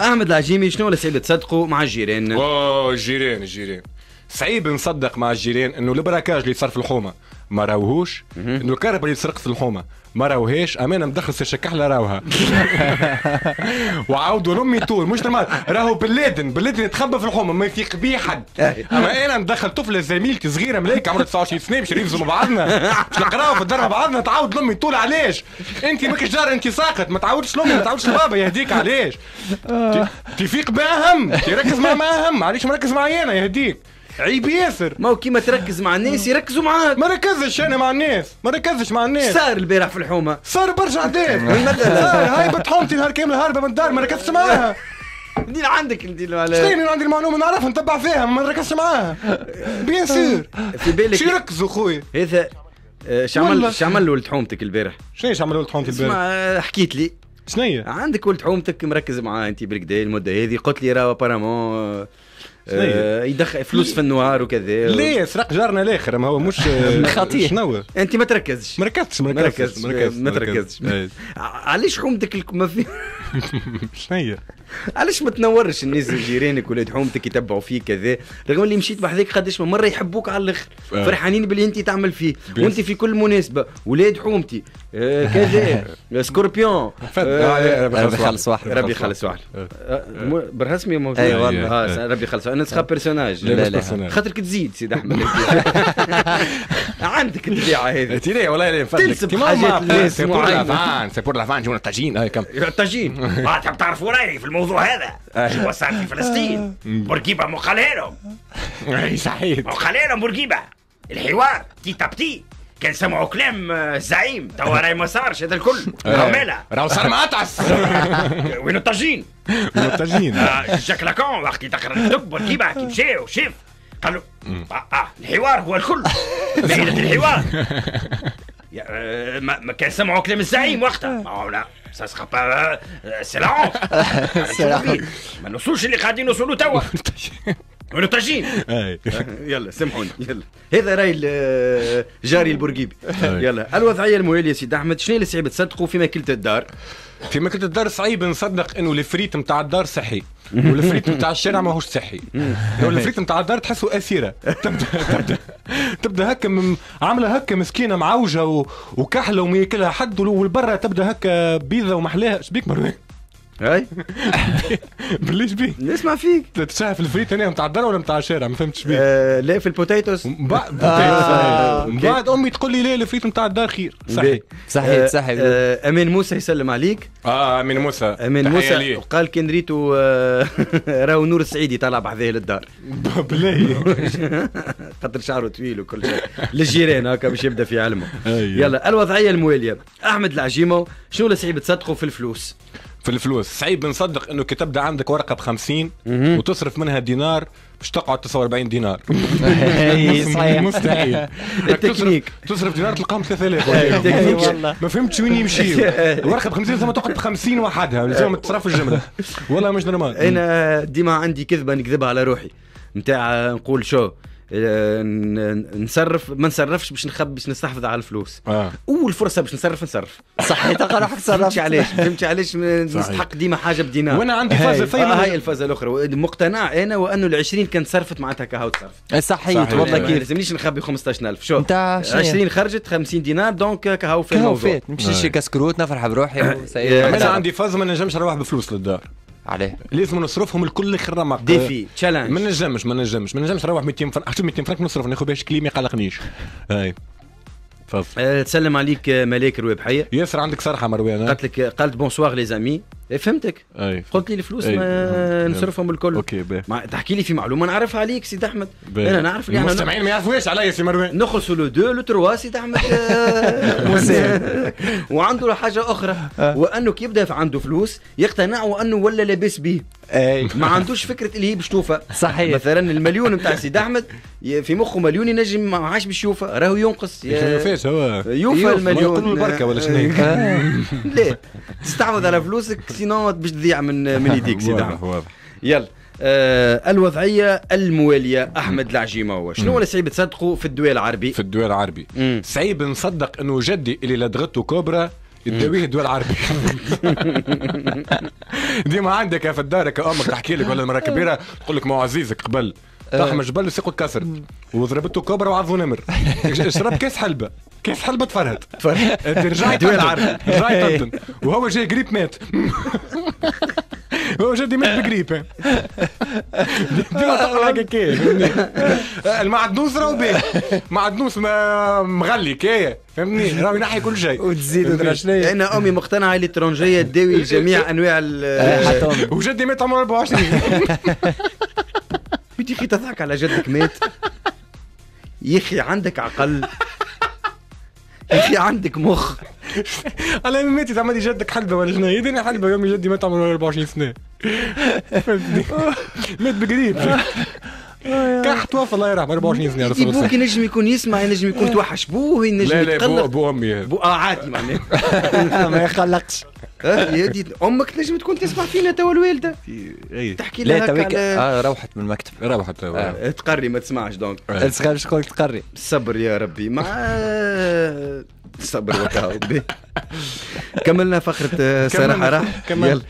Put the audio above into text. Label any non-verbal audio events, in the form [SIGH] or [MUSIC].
أحمد العجيمي شنو صعيب تصدقوا مع الجيران؟ أوه الجيران الجيران صعيب نصدق مع الجيران إنه ال braquage اللي صار في الحومة. ما راوهوش؟ إنه الكهرباء اللي تسرقت في الحومه ما راوهاش أمانة مدخل سير شكحله راوها. [LAUGHS] وعاودوا لأمي طول مش normal. راهو بلادن بلادن يتخبى في الحومه ما يثيق بيه حد. [LAUGHS] اما أنا ندخل طفلة زميلتي صغيرة ملاك عمرها 29 سنة باش مع بعضنا. باش نقراو في الدار مع بعضنا. تعاود لأمي طول علاش انت ماكش جار انت ساقط. ما تعاودش لأمي ما تعاودش لبابا. يهديك علاش تفيق ما اهم تركز مع ما أهم. معليش مركز معي أنا يهديك. عيب ياسر ما هو كيما تركز مع الناس يركزوا معاك. ما ركزش أنا مع الناس ما ركزش مع الناس. صار البارح في الحومة؟ صار [LAUGHS] ديت صار هاي بتحومتي نهار كامل هاربة من الدار ما ركزتش معاها. دير عندك انت شتيني عندي المعلومة؟ نعرفها نتبع فيها ما نركزش معاها. بيان [LAUGHS] سور في بالك شي ركزوا خويا. هذا آه، شعمل شعمل ولد حومتك البارح. شنو إيش عملوا ولد حومتي اسمع البارح آه، حكيت لي. شنيا عندك ولد حومتك مركز معاه انت بالكدا المدة هذه؟ قلت لي راه ابارامون؟ آه، يدخل فلوس في النوار وكذا. ليه؟ سرق جارنا الآخر ما هو مش [LAUGHS] خطير. شنو أنت ما تركزش. ما ركزتش ما ركزتش ما تركزش. علاش حومتك ما في [LAUGHS] شنيا علاش ما تنورش الناس جيرانك ولاد حومتك يتبعوا فيك كذا؟ رغم اللي مشيت بحذاك قداش من مرة يحبوك على الآخر. آه. فرحانين باللي أنت تعمل فيه. وأنت في كل مناسبة. ولاد حومتي آه، كذا سكوربيون ربي يخلص واحد ربي يخلص واحد برسمي موجود والله. ربي يخلص أنا نسخه بيرسوناج لا، لا،. خاطرك تزيد سيد احمد عندك الطبيعه هذه انت ليه والله لا تنسب حاجات سي بور. لافان سي بور لافان جونا الطاجين هاي كم طاجين ما تحب تعرفوا رايي في الموضوع هذا شو صار في فلسطين بورقيبه مخليلهم اي صحيح مخليلهم بورقيبه الحوار تي تابتي كان سمعوا كلام آه، الزعيم توا راي ما صارش هذا الكل. [LAUGHS] راهو مالها [LAUGHS] راهو صار مقطعس. [LAUGHS] وين الطاجين؟ الطاجين آه، جاك لاكون وقت يتقرا الكتب بورقيبه كي مشاو شاف. قالوا آه, آه الحوار هو الكل. مهنة الحوار. آه، ما كان سمعوا كلام الزعيم وقتها. ما هو là ça sera pas cela. ما نوصلوش اللي قاعدين نوصلوا توا. أي. [LAUGHS] يلا سامحوني يلا. هذا راي ال- جاري البورقيبي يلا الوضعية الموالية سيد أحمد شنو اللي صعيب تصدقوا في ماكلة الدار؟ في ماكلة الدار صعيب نصدق إنه الفريت نتاع الدار صحي والفريت [LAUGHS] نتاع الشارع ماهوش صحي. [LAUGHS] لو الفريت نتاع الدار تحسه أسيرة. تبدا تبدا تبدأ هكا عاملة هكا مسكينة معوجة و... وكحلة وما ياكلها حد والبرا تبدأ هكا بيضة ومحلاها. شبيك مروان؟ هاي [LAUGHS] بالليش بيه. نسمع فيك. تشاهد في الفريت هنا نتاع الدار ولا نتاع الشارع ما فهمتش بيه. آه لا في ال potatoes؟ من بعد من بعد أمي تقول لي لا الفريت نتاع الدار خير. صحي صحيح آه، صحيح. آه أمين موسى يسلم عليك. آه أمين موسى. تحية موسى. قال كان ريتو [LAUGHS] راهو نور السعيدي طالع بحذاه للدار [LAUGHS] بالله خاطر شعره طويل وكل شيء. للجيران هكا باش يبدأ في علمه. أي. يلا الوضعية الموالية. أحمد العجيمة شنو اللي صعيب تصدقوا في الفلوس؟ في الفلوس. صعيب نصدق إنه كي تبدا عندك ورقة ب 50 وتصرف منها دينار باش تقعد 49 دينار. [LAUGHS] اي صحيح. مستحيل. [LAUGHS] التكنيك. تصرف, دينار تلقاهم 3000 أي، [LAUGHS] التكنيك. والله. ما فهمتش وين يمشيو. الورقة ب 50 لازم تقعد ب 50 وحدها. لازم تصرف الجملة. والله مش normal. أنا ديما عندي كذبة نكذبها على روحي. نتاع نقول شو؟ نصرف ما نصرفش باش نخبي باش نستحفظ على الفلوس. آه. أول فرصة باش نصرف نصرف. صحيح تلقى روحك فهمتش صرفت. علاش فهمتش علاش نستحق ديما حاجة بدينار. وأنا عندي. فازة آه هاي الفازة الأخرى. مقتنع أنا وانه ال 20 كانت صرفت معناتها كهو تصرف. إيه، صحيح صحيح. والله ما كيف. لازمنيش نخبي 15000 شو؟ أنت شنو؟ 20 خرجت 50 دينار donc كهو في كهو الموضوع. نمشي نشري كسكروت نفرح بروحي آه، أنا عندي فازة ما نجمش نروح بفلوس للدار عليه. لازم نصرفهم الكل خرمق ديفي ما تشالنج نجمش ما نجمش ما نجمش نروح 200 فرنك حتى 200 فرنك نصرف ناخذ باش كلي ما يقلقنيش هاي. تفضل أه تسلم عليك آه، ملاك الويب حيه ياسر عندك صراحة مروان؟ قالت لك قالت بونسوار لي زامي فهمتك. أي قلت لي الفلوس أي. ما نصرفهم الكل أوكي ما تحكي لي في معلومة نعرفها عليك سيد أحمد. أنا نعرف اللي إحنا المستمعين ما يعرفوش عليا سي مروان. نخلصوا لو دو لو تروا سيد أحمد. [LAUGHS] [LAUGHS] آه، وعنده حاجة أخرى وأنه كي يبدا عنده فلوس يقتنع وأنه ولا لاباس به. اي ما عندوش فكرة اللي هي باش توفى. صحيح. مثلا المليون نتاع سيد أحمد في مخه مليون ينجم ما عادش باش يوفى راهو ينقص ي- فاش هو. يوفى المليون. يقولوا البركة ولا شنو. هيك؟ [LAUGHS] لا تستعوض على فلوسك sinon باش تضيع من من يديك سيد أحمد. واضح. يلا. آه الوضعية الموالية أحمد العجيمة هو. شنو اللي صعيب تصدقوا في الدول العربي؟ في الدول العربي. مم. صعيب نصدق أنه جدي اللي لدغته كوبرا يداويه الدواء العربي [LAUGHS] ديما عندك يا في الدار أمك تحكي لك ولا المره كبيرة تقول لك ما هو عزيزك قبل. طاح جبل سيقه كسرت وضربته كوبرا وعضو نمر. اشرب كاس حلبة. كاس حلبة تفرهد. انت رجعت رجعت تندن وهو جاي قريب مات. [LAUGHS] هو جدي مات بقريب ديما تقول هكا كي المعدنوس راهو باهي معدنوس مغلي كي فهمني راهو ينحي كل شيء وتزيد شنو أنا امي مقتنعه الاترونجيه تداوي جميع انواع ال وجدي مات عمره 24 بدي أخي تضحك على جدك مات يا أخي عندك عقل يا أخي عندك مخ [LAUGHS] على ما ماتت عملي جدك حلبة ولا شنو؟ يديني حلبة يومي جدي مات عمره 24 سنة. [LAUGHS] فهمتني؟ مات بقريب. [LAUGHS] كح توفى الله يرحمه 24 سنة رسول الله. بوك ينجم يكون يسمع ينجم يكون توحش. بوه ينجم لا لا بو, يتقلق أمي. بو آه عادي معناها. ما يخلقش. آه، يا دي أمك تنجم تكون تسمع فينا توا الوالدة. تحكي لها لا تويك. على- آه روحت من المكتب. روحت. آه، تقري ما تسمعش دونك. الصغار شكون تقري؟ الصبر يا ربي. مع الصبر وكاو كملنا فقرة آه، كملنا. صراحة راح. كمل.